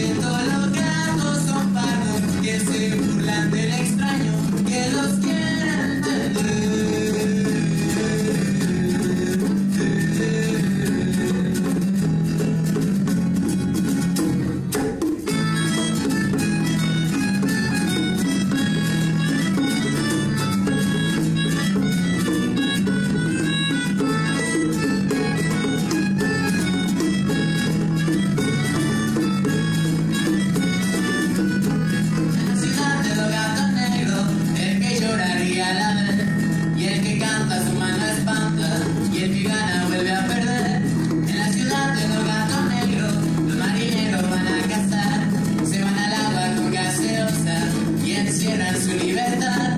siento la su libertad.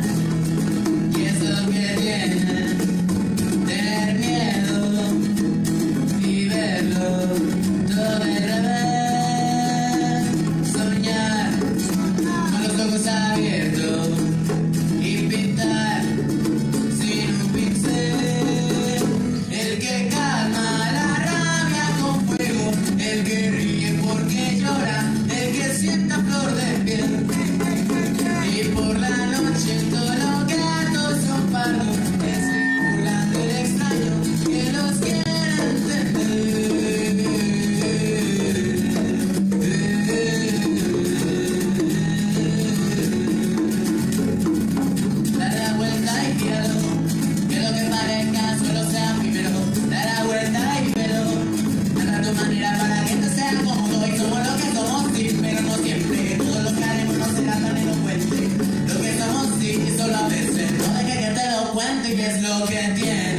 duende es lo que tiene.